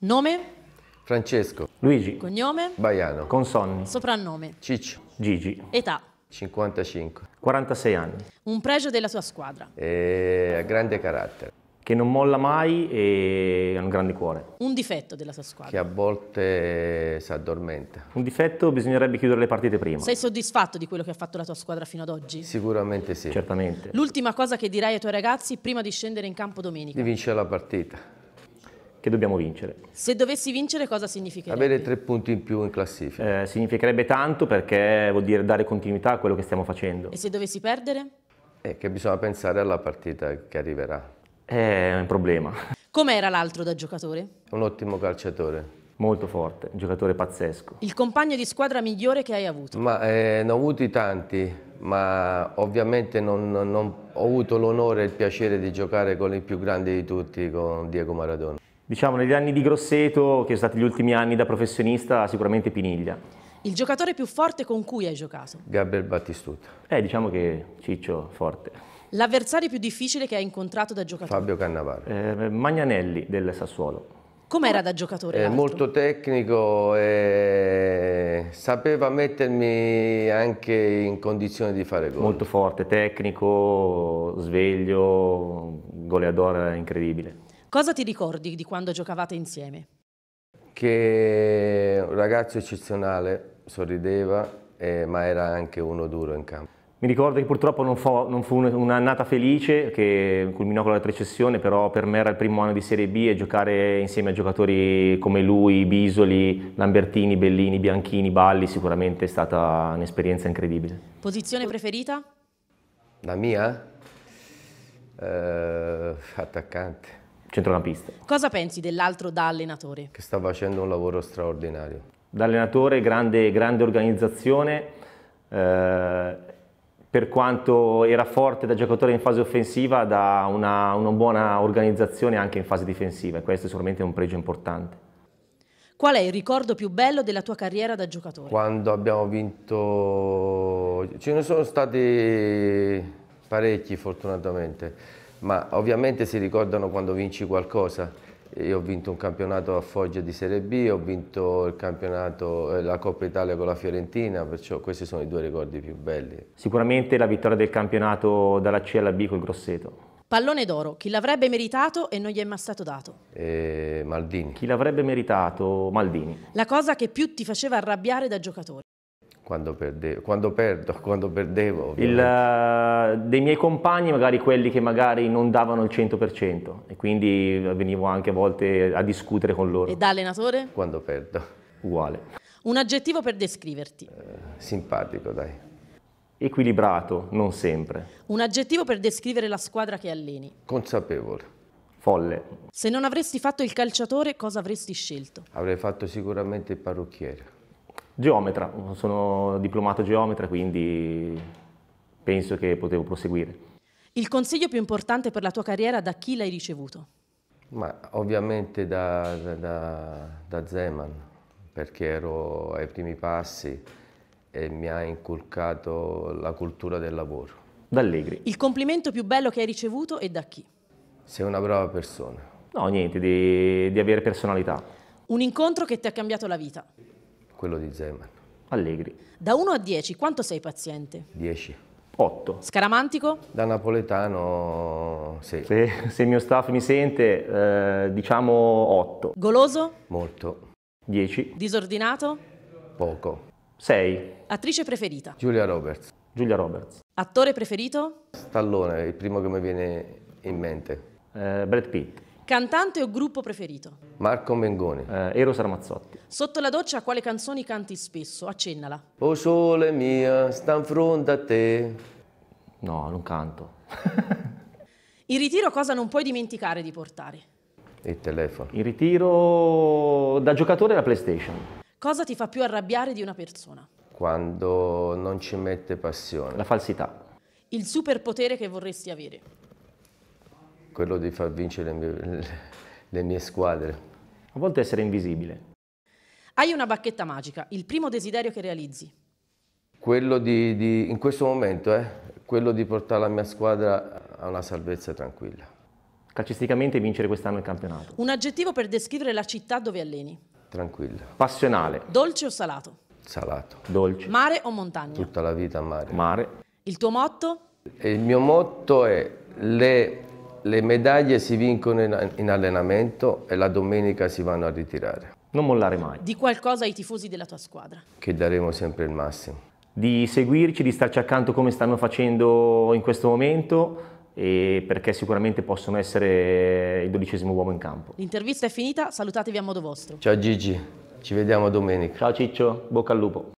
Nome, Francesco, Luigi, cognome, Baiano, Consonni, soprannome, Ciccio, Gigi, età. 55, 46 anni, Un pregio della tua squadra. e grande carattere, che non molla mai e ha un grande cuore. Un difetto della che squadra. a volte si addormenta. Un difetto bisognerebbe chiudere le partite prima. Sei soddisfatto di quello che ha fatto la tua squadra fino ad oggi? Sicuramente sì. Certamente. L'ultima cosa che dirai ai tuoi ragazzi prima di scendere in campo domenica. Di vincere la partita, Che dobbiamo vincere. Se dovessi vincere cosa significherebbe? avere tre punti in più in classifica. Eh, significherebbe tanto perché vuol dire dare continuità a quello che stiamo facendo. E se dovessi perdere? E che bisogna pensare alla partita che arriverà. È un problema. Com'era l'altro da giocatore? Un ottimo calciatore, Molto forte, un giocatore pazzesco. Il compagno di squadra migliore che hai avuto? ma eh, ne ho avuti tanti, ma ovviamente non, non ho avuto l'onore e il piacere di giocare con il più grande di tutti, con Diego Maradona. Diciamo negli anni di Grosseto, che sono stati gli ultimi anni da professionista, sicuramente Piniglia. Il giocatore più forte con cui hai giocato? Gabriel Battistuta, Eh, diciamo che Ciccio forte. L'avversario più difficile che hai incontrato da giocatore? Fabio Cannavaro. Eh, Magnanelli del Sassuolo. Com'era da giocatore? È l'altro? molto tecnico e sapeva mettermi anche in condizione di fare gol. Molto forte, tecnico, sveglio, goleador incredibile. Cosa ti ricordi di quando giocavate insieme? Che un ragazzo eccezionale, sorrideva, eh, ma era anche uno duro in campo. Mi ricordo che purtroppo non, fu- non fu un- un'annata felice che culminò con la retrocessione, però per me era il primo anno di Serie B e giocare insieme a giocatori come lui, Bisoli, Lambertini, Bellini, Bianchini, Balli, sicuramente è stata un'esperienza incredibile. Posizione preferita? La mia? Eh, attaccante, Centrocampista. Cosa pensi dell'altro da allenatore? che sta facendo un lavoro straordinario. Da allenatore, grande, grande organizzazione, eh, per quanto era forte da giocatore in fase offensiva, da una, una buona organizzazione anche in fase difensiva e questo è sicuramente un pregio importante. Qual è il ricordo più bello della tua carriera da giocatore? Quando abbiamo vinto, ce ne sono stati parecchi fortunatamente, ma ovviamente si ricordano quando vinci qualcosa. Io ho vinto un campionato a Foggia di Serie B, ho vinto il campionato, eh, la Coppa Italia con la Fiorentina, perciò questi sono i due ricordi più belli. Sicuramente la vittoria del campionato dalla C alla B col Grosseto. Pallone d'oro, chi l'avrebbe meritato e non gli è mai stato dato? E Maldini, Chi l'avrebbe meritato? Maldini. La cosa che più ti faceva arrabbiare da giocatore? Quando, perdevo, quando perdo, quando perdevo. Il, eh, dei miei compagni, magari quelli che magari non davano il 100% e quindi venivo anche a volte a discutere con loro. E da allenatore? Quando perdo. Uguale. Un aggettivo per descriverti. Simpatico, dai. Equilibrato, non sempre. Un aggettivo per descrivere la squadra che alleni. Consapevole. Folle. Se non avresti fatto il calciatore, cosa avresti scelto? Avrei fatto sicuramente il parrucchiere. Geometra, sono diplomato geometra, quindi penso che potevo proseguire. Il consiglio più importante per la tua carriera da chi l'hai ricevuto? Ma ovviamente da, da, da, da Zeman, perché ero ai primi passi e mi ha inculcato la cultura del lavoro. D'Allegri. Il complimento più bello che hai ricevuto e da chi? Sei una brava persona. No, niente, di, di avere personalità. Un incontro che ti ha cambiato la vita. Quello di Zeman. Allegri. Da 1 a 10, quanto sei paziente? 10. 8. Scaramantico? Da napoletano, sì, Se, se il mio staff mi sente, eh, diciamo 8. Goloso? molto. 10. Disordinato? Poco. 6. Attrice preferita? Giulia Roberts. Giulia Roberts. Attore preferito? Stallone, il primo che mi viene in mente. Eh, Brad Pitt. Cantante o gruppo preferito? Marco Mengoni. Eh, Eros Ramazzotti. Sotto la doccia quale canzoni canti spesso? Accennala. O sole mia, sta in fronte a te. No, non canto. In ritiro cosa non puoi dimenticare di portare? Il telefono. In ritiro da giocatore la PlayStation. Cosa ti fa più arrabbiare di una persona? Quando non ci mette passione. La falsità. Il superpotere che vorresti avere? Quello di far vincere le mie, le mie squadre. A volte essere invisibile. Hai una bacchetta magica, il primo desiderio che realizzi. Quello di, di- in questo momento, eh, quello di portare la mia squadra a una salvezza tranquilla. calcisticamente vincere quest'anno il campionato. Un aggettivo per descrivere la città dove alleni. Tranquilla, Passionale, Dolce o salato? salato. dolce, Mare o montagna? Tutta la vita a mare. mare, Il tuo motto? Il mio motto è le, le medaglie si vincono in, in allenamento e la domenica si vanno a ritirare, non mollare mai. Di qualcosa ai tifosi della tua squadra. che daremo sempre il massimo. Di seguirci, di starci accanto come stanno facendo in questo momento e perché sicuramente possono essere il dodicesimo uomo in campo. L'intervista è finita, salutatevi a modo vostro. Ciao Gigi, ci vediamo domenica. Ciao Ciccio, bocca al lupo.